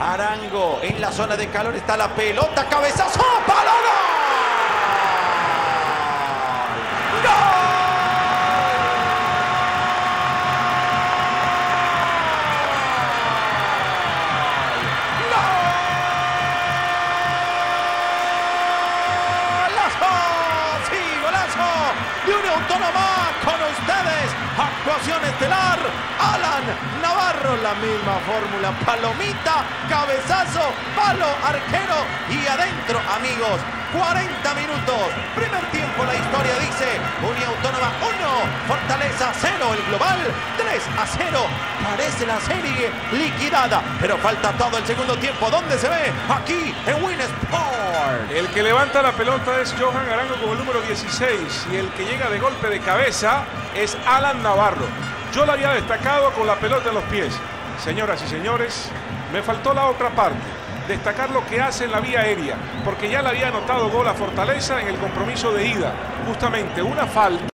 Arango en la zona de calor está la pelota, cabezazo, palo, gol. ¡Gol! ¡Golazo! ¡Sí, golazo! De una autónoma con ustedes. Actuación estelar. Navarro, la misma fórmula. Palomita, cabezazo, palo, arquero y adentro, amigos. 40 minutos. Primer tiempo, la historia dice Unión Autónoma 1, Fortaleza 0, el global 3 a 0. Parece la serie liquidada, pero falta todo el segundo tiempo. ¿Dónde se ve? Aquí en Win Sport. El que levanta la pelota es Johan Arango con el número 16 y el que llega de golpe de cabeza es Alan Navarro. Yo lo había destacado con la pelota en los pies. Señoras y señores, me faltó la otra parte, destacar lo que hace en la vía aérea, porque ya le había anotado gol Fortaleza en el compromiso de ida, justamente una falta.